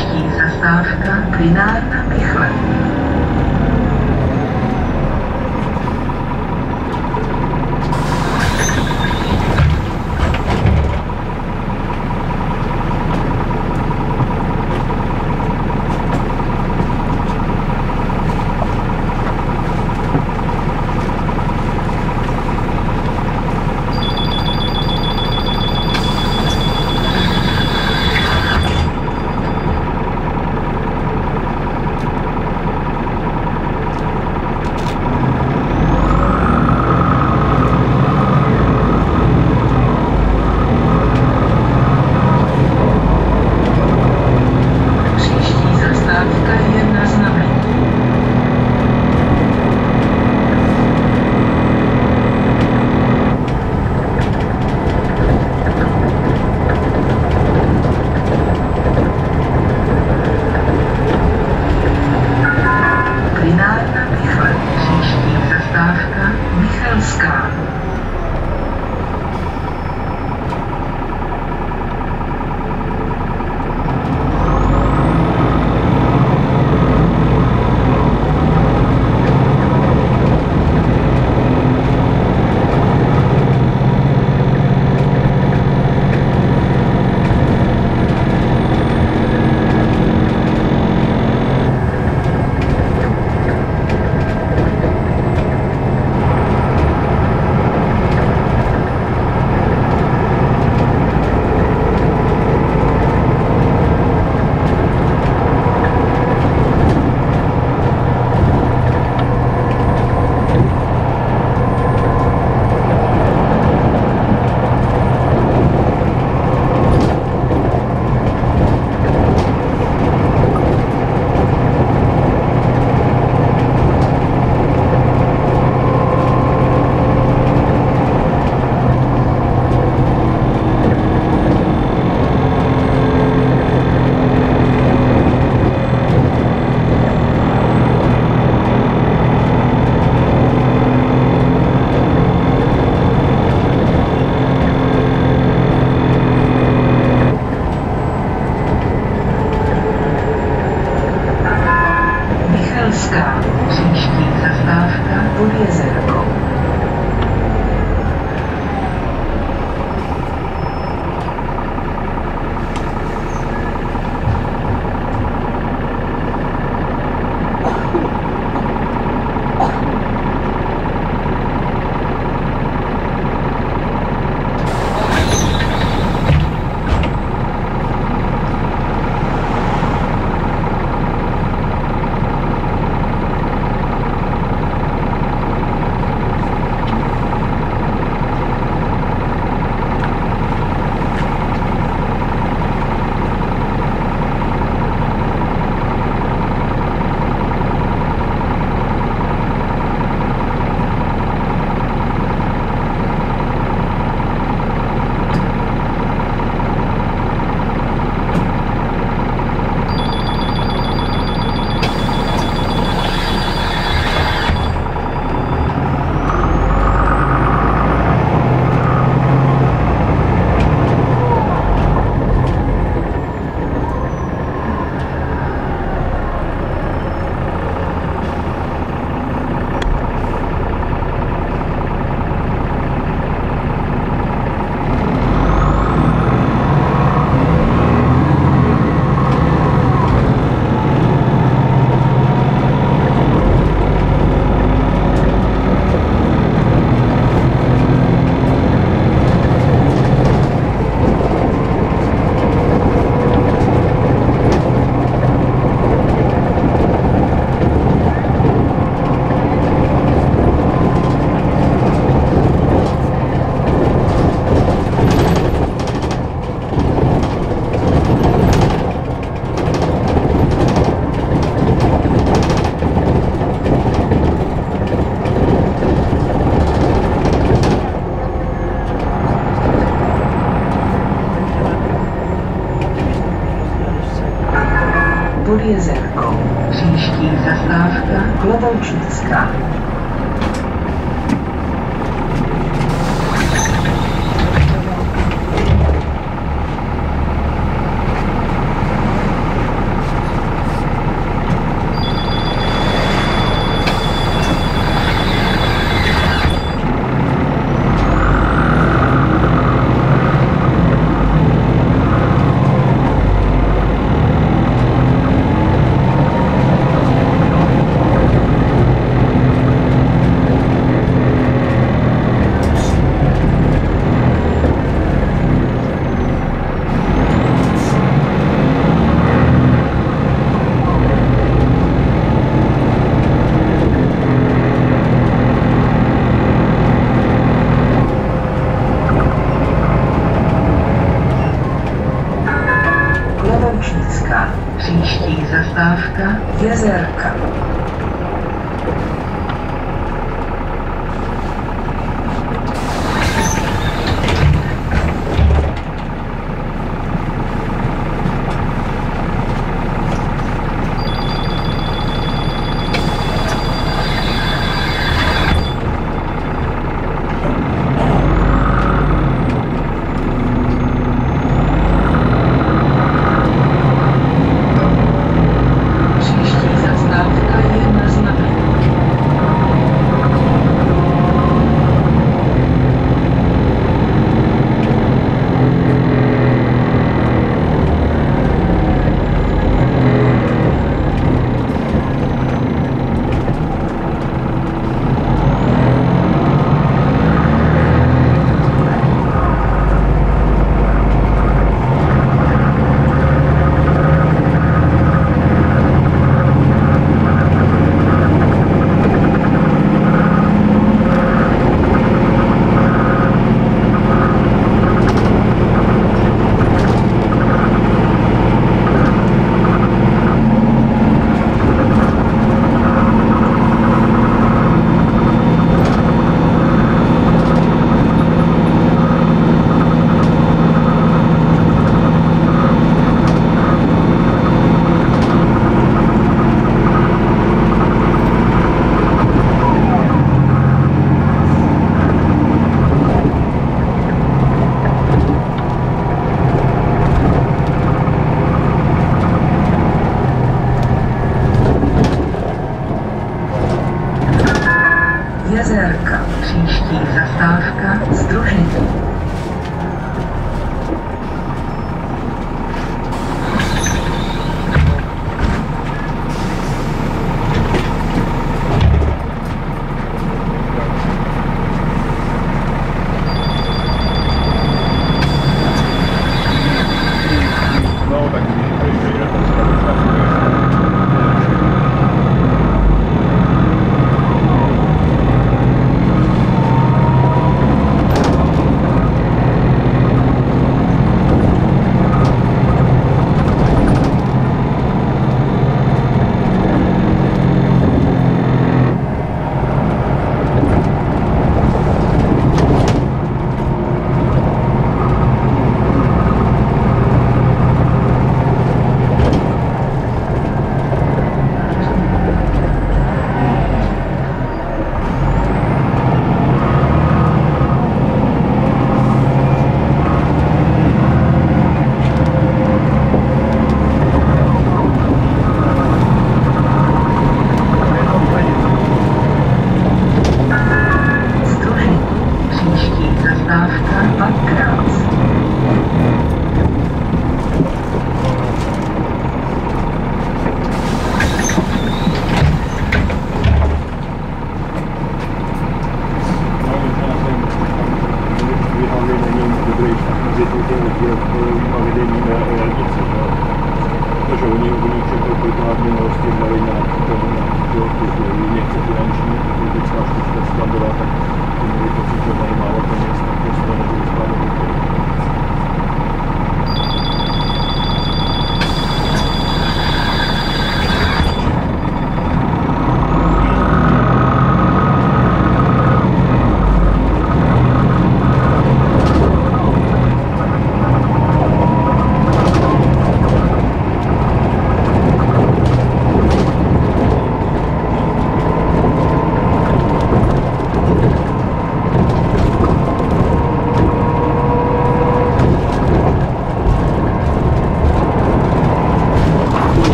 příští zastávka Klinárna Pichle. 是你的。Jezerka. Příští zastávka Združení.